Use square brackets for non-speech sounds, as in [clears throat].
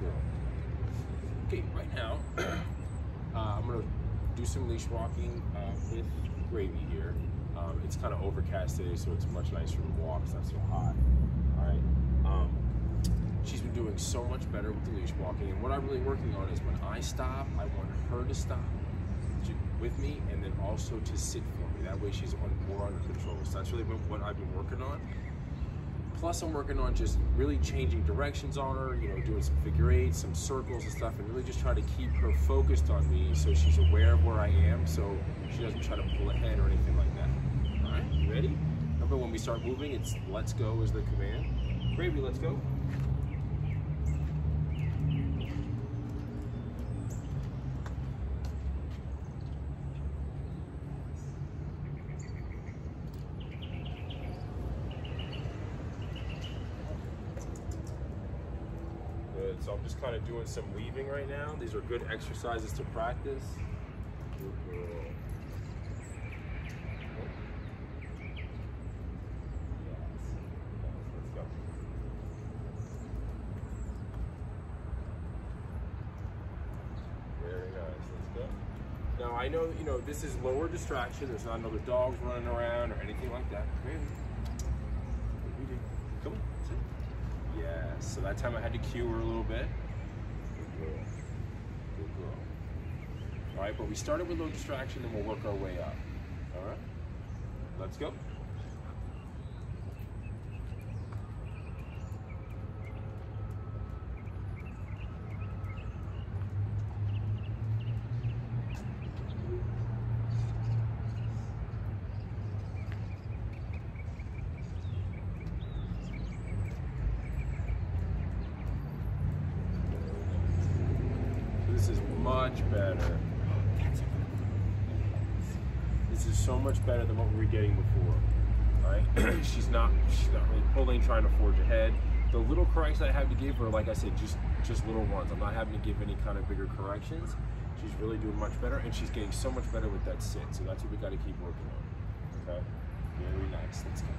girl. Okay, right now, [clears throat] uh, I'm gonna do some leash walking uh, with Gravy here. Um, it's kind of overcast today, so it's much nicer to walk. It's not so hot. All right. Um, she's been doing so much better with the leash walking, and what I'm really working on is when I stop, I want her to stop with me, and then also to sit for me. That way, she's on, more under control. So that's really what I've been working on. Plus, I'm working on just really changing directions on her, you know, doing some figure eights, some circles and stuff, and really just try to keep her focused on me so she's aware of where I am so she doesn't try to pull ahead or anything like that. All right, you ready? Remember when we start moving, it's let's go is the command. Gravy, let's go. Good. So I'm just kind of doing some weaving right now. These are good exercises to practice. Now I know you know this is lower distraction. There's not another dogs running around or anything like that. Maybe. Come on. Sit. Yes. So that time I had to cue her a little bit. Good girl. Good girl. All right, but we started with low distraction, and we'll work our way up. All right. Let's go. This is much better. This is so much better than what we were getting before. Right? [clears throat] she's not she's not really pulling, trying to forge ahead. The little corrections I have to give her, like I said, just just little ones. I'm not having to give any kind of bigger corrections. She's really doing much better, and she's getting so much better with that sit. So that's what we got to keep working on. Okay, very nice. Let's go.